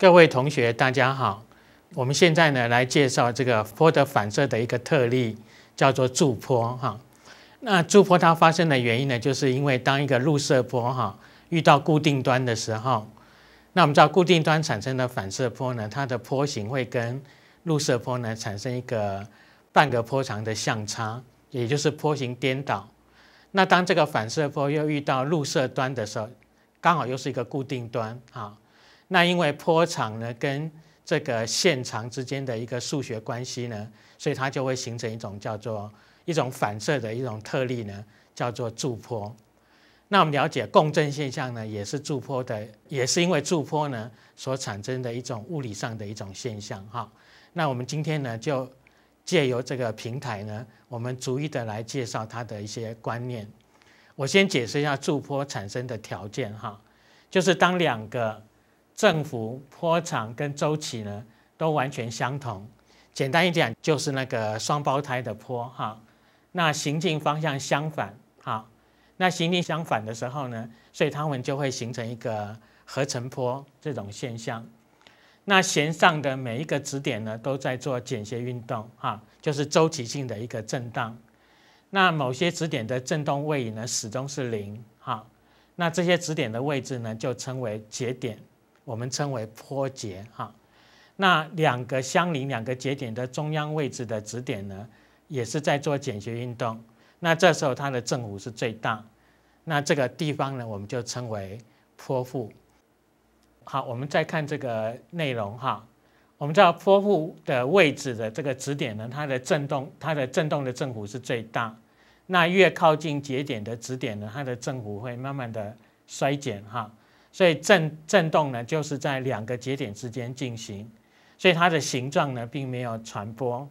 各位同学，大家好。我们现在呢来介绍这个波的反射的一个特例，叫做驻波哈。那驻波它发生的原因呢，就是因为当一个入射波哈遇到固定端的时候，那我们知道固定端产生的反射波呢，它的波形会跟入射波呢产生一个半个波长的相差，也就是波形颠倒。那当这个反射波又遇到入射端的时候，刚好又是一个固定端啊。那因为波长呢跟这个线长之间的一个数学关系呢，所以它就会形成一种叫做一种反射的一种特例呢，叫做驻波。那我们了解共振现象呢，也是驻波的，也是因为驻波呢所产生的一种物理上的一种现象哈。那我们今天呢就借由这个平台呢，我们逐一的来介绍它的一些观念。我先解释一下驻波产生的条件哈，就是当两个振幅、波长跟周期呢都完全相同，简单一点就是那个双胞胎的波哈。那行进方向相反哈，那行进相反的时候呢，所以它们就会形成一个合成波这种现象。那弦上的每一个指点呢都在做简谐运动哈，就是周期性的一个震荡。那某些指点的振动位移呢始终是零哈，那这些指点的位置呢就称为节点。我们称为坡节哈，那两个相邻两个节点的中央位置的指点呢，也是在做简谐运动。那这时候它的振幅是最大，那这个地方呢，我们就称为坡腹。好，我们再看这个内容哈。我们知道坡腹的位置的这个指点呢，它的振动它的振动的振幅是最大。那越靠近节点的指点呢，它的振幅会慢慢的衰减哈。所以振振动呢，就是在两个节点之间进行，所以它的形状呢，并没有传播，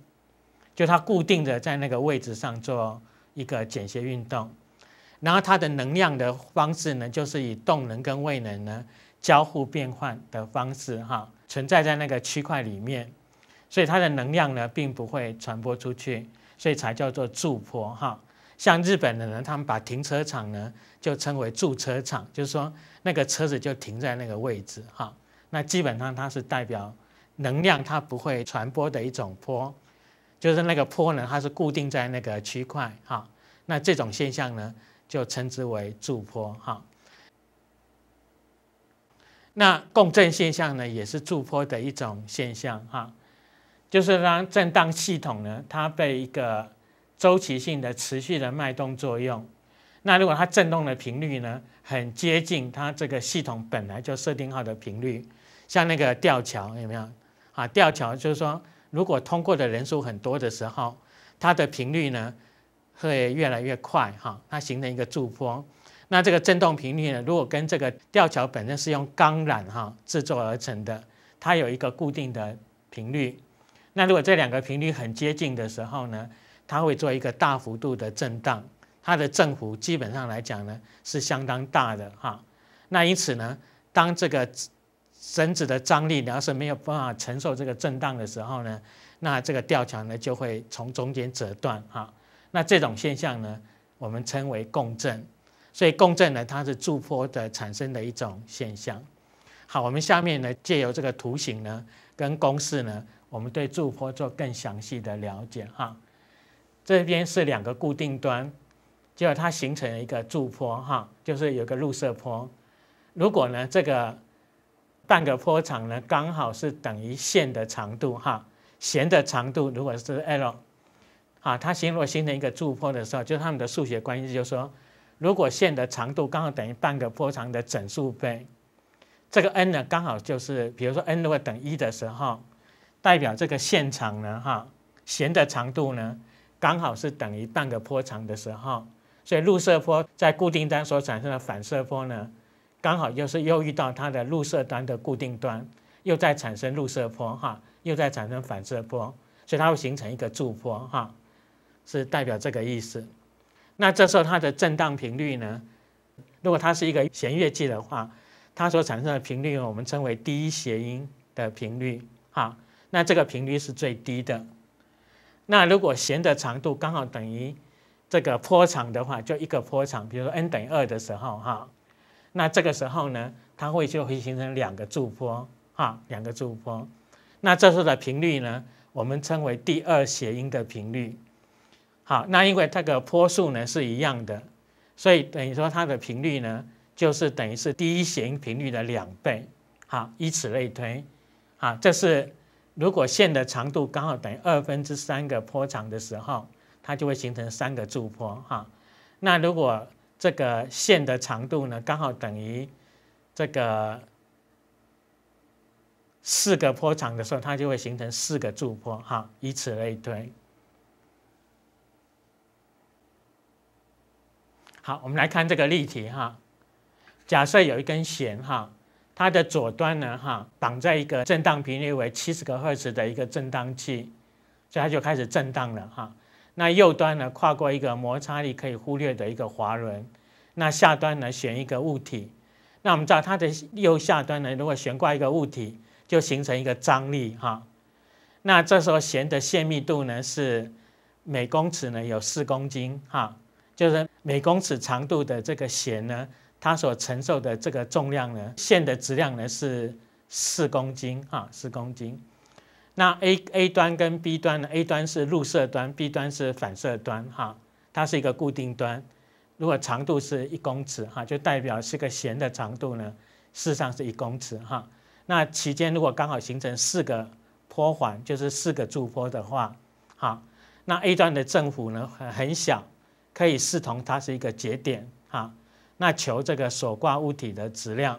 就它固定的在那个位置上做一个简谐运动，然后它的能量的方式呢，就是以动能跟位能呢交互变换的方式哈，存在在那个区块里面，所以它的能量呢，并不会传播出去，所以才叫做驻波哈。像日本的人，他们把停车场呢就称为驻车场，就是说那个车子就停在那个位置哈。那基本上它是代表能量，它不会传播的一种波，就是那个波呢，它是固定在那个区块哈。那这种现象呢，就称之为驻波哈。那共振现象呢，也是驻波的一种现象哈，就是让振荡系统呢，它被一个周期性的持续的脉动作用，那如果它振动的频率呢，很接近它这个系统本来就设定好的频率，像那个吊桥有没有啊？吊桥就是说，如果通过的人数很多的时候，它的频率呢会越来越快哈，它形成一个驻波。那这个振动频率呢，如果跟这个吊桥本身是用钢缆哈制作而成的，它有一个固定的频率。那如果这两个频率很接近的时候呢？它会做一个大幅度的震荡，它的振幅基本上来讲呢是相当大的哈。那因此呢，当这个绳子的张力你要是没有办法承受这个震荡的时候呢，那这个吊桥呢就会从中间折断哈。那这种现象呢，我们称为共振。所以共振呢，它是驻波的产生的一种现象。好，我们下面呢借由这个图形呢跟公式呢，我们对驻波做更详细的了解哈。这边是两个固定端，结果它形成了一个驻波哈，就是有个入射波。如果呢这个半个波长呢刚好是等于线的长度哈，弦的长度如果是 l，啊，它形如果形成一个驻波的时候，就它们的数学关系就是说，如果线的长度刚好等于半个波长的整数倍，这个 n 呢刚好就是比如说 n 如果等一的时候，代表这个线长呢哈，弦的长度呢。刚好是等于半个波长的时候，所以入射波在固定端所产生的反射波呢，刚好又是又遇到它的入射端的固定端，又在产生入射波哈，又在产生反射波，所以它会形成一个驻波哈，是代表这个意思。那这时候它的振荡频率呢，如果它是一个弦乐器的话，它所产生的频率我们称为第一谐音的频率哈，那这个频率是最低的。那如果弦的长度刚好等于这个波长的话，就一个波长，比如说 n 等于二的时候，哈，那这个时候呢，它会就会形成两个驻波，哈，两个驻波。那这时候的频率呢，我们称为第二谐音的频率。好，那因为这个坡数呢是一样的，所以等于说它的频率呢，就是等于是第一谐音频率的两倍。好，以此类推。好，这是如果线的长度刚好等于二分之三个坡长的时候，它就会形成三个柱坡。哈，那如果这个线的长度呢，刚好等于这个四个坡长的时候，它就会形成四个柱坡。哈，以此类推。好，我们来看这个例题哈。假设有一根弦哈，它的左端呢哈绑在一个振荡频率为七十个赫兹的一个振荡器，所以它就开始震荡了哈。那右端呢跨过一个摩擦力可以忽略的一个滑轮，那下端呢选一个物体，那我们知道它的右下端呢如果悬挂一个物体，就形成一个张力哈。那这时候弦的线密度呢是每公尺呢有四公斤哈。就是每公尺长度的这个弦呢，它所承受的这个重量呢，线的质量呢是四公斤啊，四公斤。那 A A 端跟 B 端呢，A 端是入射端，B 端是反射端哈，它是一个固定端。如果长度是一公尺哈，就代表是个弦的长度呢，事实上是一公尺哈。那期间如果刚好形成四个坡环，就是四个驻坡的话，好，那 A 端的振幅呢很很小。可以视同它是一个节点哈，那求这个所挂物体的质量。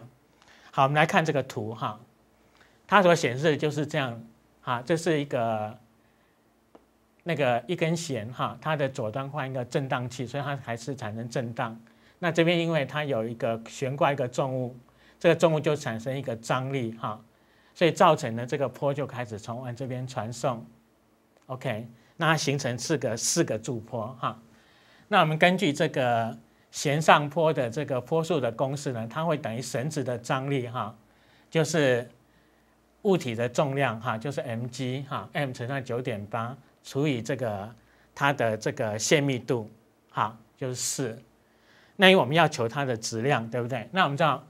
好，我们来看这个图哈，它所显示的就是这样哈，这是一个那个一根弦哈，它的左端换一个振荡器，所以它还是产生震荡。那这边因为它有一个悬挂一个重物，这个重物就产生一个张力哈，所以造成的这个坡就开始从往这边传送。OK，那它形成四个四个驻坡哈。那我们根据这个弦上坡的这个坡速的公式呢，它会等于绳子的张力哈，就是物体的重量哈，就是 mg 哈，m 乘上九点八除以这个它的这个线密度哈，就是四。那因为我们要求它的质量，对不对？那我们知道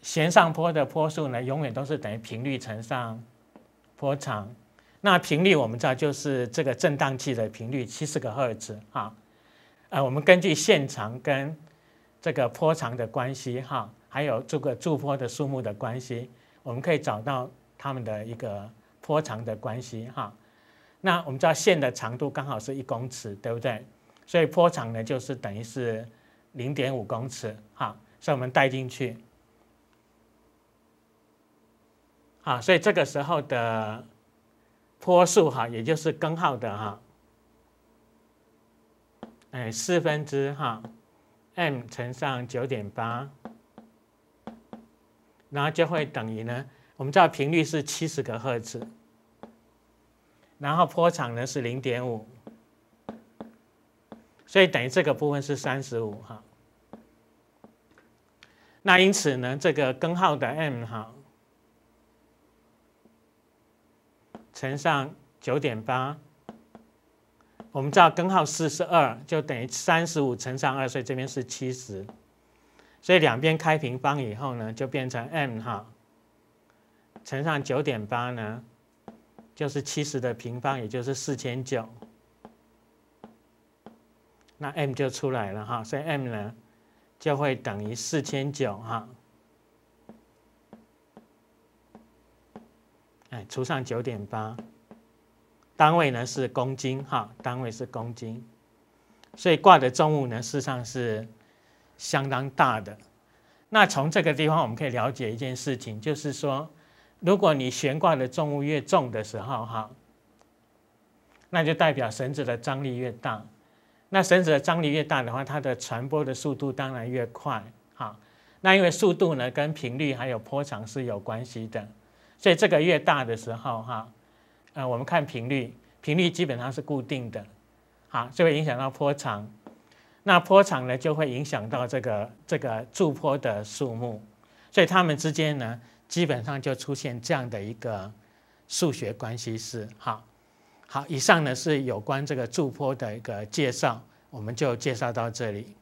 弦上坡的坡速呢，永远都是等于频率乘上坡长。那频率我们知道就是这个振荡器的频率，七十个赫兹哈。呃，我们根据线长跟这个坡长的关系哈，还有这个驻坡的数目的关系，我们可以找到它们的一个坡长的关系哈。那我们知道线的长度刚好是一公尺，对不对？所以坡长呢就是等于是零点五公尺哈，所以我们带进去。啊，所以这个时候的坡数哈，也就是根号的哈。哎，四分之哈，m 乘上九点八，然后就会等于呢，我们知道频率是七十个赫兹，然后波长呢是零点五，所以等于这个部分是三十五哈。那因此呢，这个根号的 m 哈乘上九点八。我们知道根号四是二，就等于三十五乘上二，所以这边是七十。所以两边开平方以后呢，就变成 m 哈乘上九点八呢，就是七十的平方，也就是四千九。那 m 就出来了哈，所以 m 呢就会等于四千九哈。哎，除上九点八。单位呢是公斤哈，单位是公斤，所以挂的重物呢事实上是相当大的。那从这个地方我们可以了解一件事情，就是说，如果你悬挂的重物越重的时候哈，那就代表绳子的张力越大。那绳子的张力越大的话，它的传播的速度当然越快哈。那因为速度呢跟频率还有波长是有关系的，所以这个越大的时候哈。呃，我们看频率，频率基本上是固定的，好，就会影响到波长。那波长呢，就会影响到这个这个驻坡的数目，所以它们之间呢，基本上就出现这样的一个数学关系式。好，好，以上呢是有关这个驻坡的一个介绍，我们就介绍到这里。